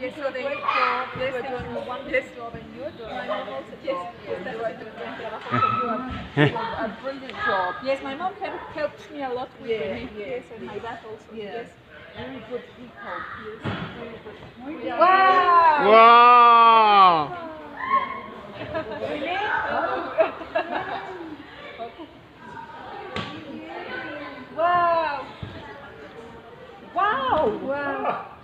Yes, so they job and you doing. Yes, a brilliant job. Yes, my mom helped me a lot with yeah, me. Yes, and my dad also. Yes. Very good people. Yes, very good. Wow! Wow! Wow! Wow! Wow!